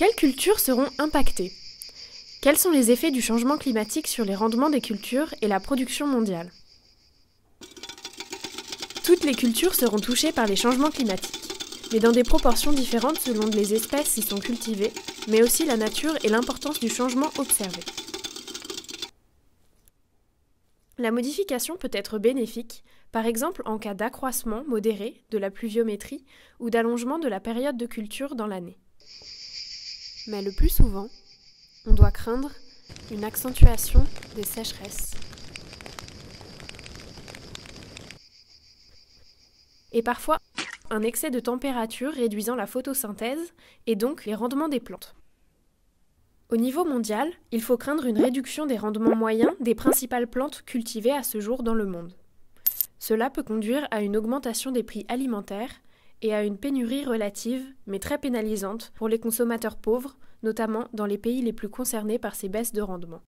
Quelles cultures seront impactées? Quels sont les effets du changement climatique sur les rendements des cultures et la production mondiale? Toutes les cultures seront touchées par les changements climatiques, mais dans des proportions différentes selon les espèces qui sont cultivées, mais aussi la nature et l'importance du changement observé. La modification peut être bénéfique, par exemple en cas d'accroissement modéré de la pluviométrie ou d'allongement de la période de culture dans l'année. Mais le plus souvent, on doit craindre une accentuation des sécheresses. Et parfois, un excès de température réduisant la photosynthèse et donc les rendements des plantes. Au niveau mondial, il faut craindre une réduction des rendements moyens des principales plantes cultivées à ce jour dans le monde. Cela peut conduire à une augmentation des prix alimentaires et à une pénurie relative, mais très pénalisante, pour les consommateurs pauvres, notamment dans les pays les plus concernés par ces baisses de rendement.